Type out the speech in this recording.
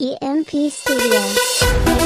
EMP Studio.